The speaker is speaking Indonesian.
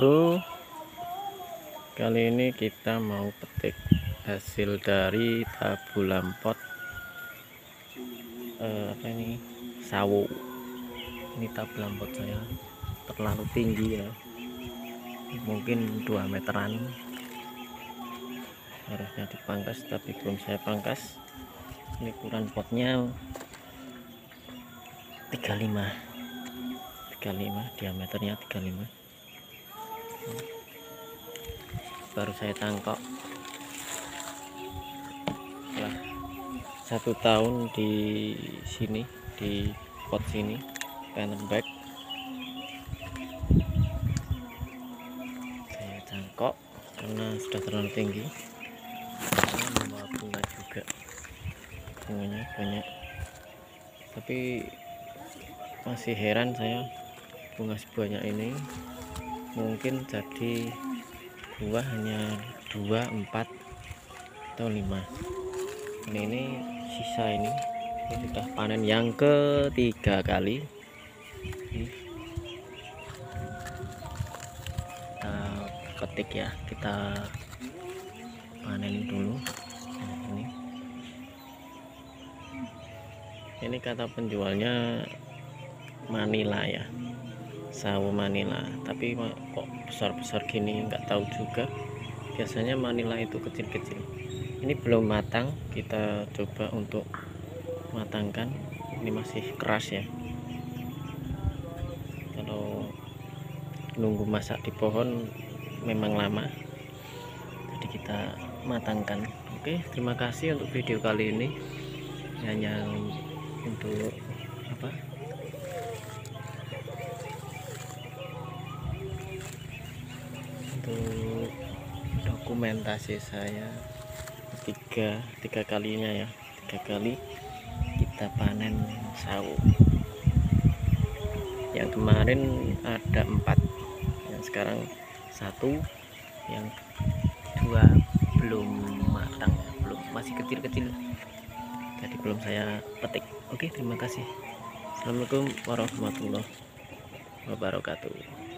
bro kali ini kita mau petik hasil dari tabu lampot eh, apa ini? Sawo. Ini tabu lampot saya. Terlalu tinggi ya. Mungkin 2 meteran. Harusnya dipangkas tapi belum saya pangkas. Ini ukuran potnya. 35 35 diameternya 35 baru saya tangkap setelah satu tahun di sini di pot sini back saya tangkap karena sudah terlalu tinggi. Membawa bunga juga. Bunganya banyak. Tapi masih heran saya bunga sebanyak ini mungkin jadi buah hanya dua empat atau lima. Ini, ini sisa ini. Ini sudah panen yang ketiga kali. Ini. kita petik ya. Kita panen dulu. Nah, ini. Ini kata penjualnya Manila ya sawo Manila. Tapi kok besar-besar gini nggak tahu juga. Biasanya Manila itu kecil-kecil. Ini belum matang kita coba untuk matangkan. Ini masih keras ya. Kalau nunggu masak di pohon memang lama. Jadi kita matangkan. Oke terima kasih untuk video kali ini. Hanya untuk apa untuk dokumentasi saya. Tiga tiga kalinya ya. Tiga kali kita panen sawo. Yang kemarin ada empat. Yang sekarang satu. Yang dua belum matang belum masih kecil-kecil. Jadi belum saya petik. Oke terima kasih. Assalamualaikum warahmatullahi wabarakatuh